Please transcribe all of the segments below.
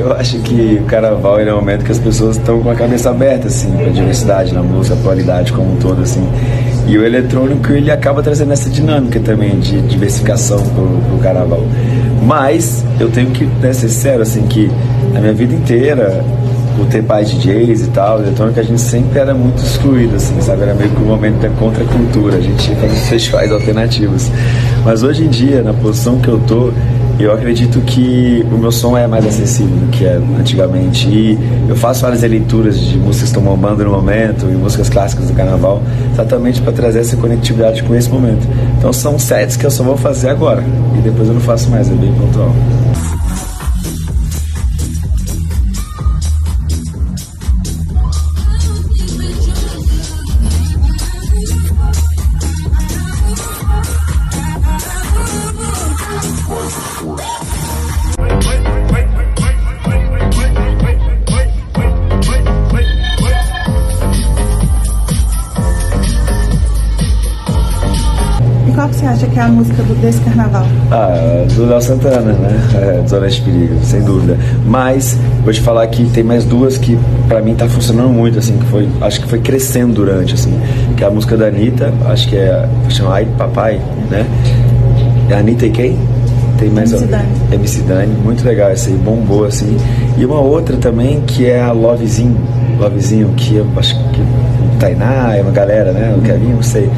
eu acho que o carnaval é um momento que as pessoas estão com a cabeça aberta, assim, pra diversidade na música, a pluralidade como um todo, assim. E o eletrônico, ele acaba trazendo essa dinâmica também de diversificação pro, pro carnaval. Mas, eu tenho que né, ser sincero, assim, que a minha vida inteira, por ter pai DJs e tal, eletrônico, a gente sempre era muito excluído, assim, sabe? Era meio que o um momento da contracultura, a gente ia fazer festivais alternativos. Mas hoje em dia, na posição que eu tô, eu acredito que o meu som é mais acessível do que antigamente. E eu faço várias leituras de músicas que estão bombando no momento e músicas clássicas do carnaval, exatamente para trazer essa conectividade com esse momento. Então são sets que eu só vou fazer agora e depois eu não faço mais, é bem pontual. Qual que você acha que é a música do, desse carnaval? Ah, do Léo Santana, né? É, Zona de Perigo, sem dúvida. Mas, vou te falar que tem mais duas que pra mim tá funcionando muito, assim, que foi, acho que foi crescendo durante, assim. Que é a música da Anitta, acho que é, chama Ai Papai, né? É Anitta e quem? Tem mais MC Dani. MC Dani, muito legal essa aí, bombou, assim. E uma outra também que é a Lovezinho, Lovezinho, que eu acho que Tainá, é uma galera, né? O Kevin, não sei.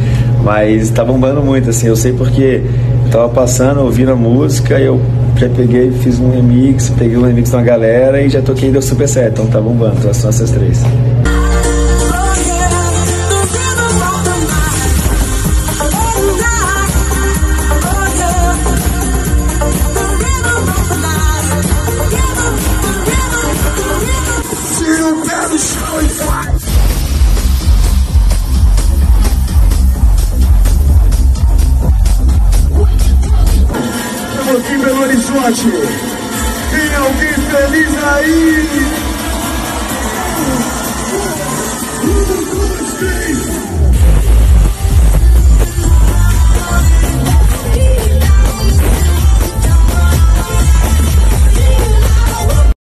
Mas tá bombando muito, assim, eu sei porque eu tava passando, ouvindo a música, eu já peguei, fiz um remix, peguei um remix uma galera e já toquei e deu super certo, então tá bombando, então são essas três. Estamos aqui em Belo Horizonte. Tem alguém feliz aí?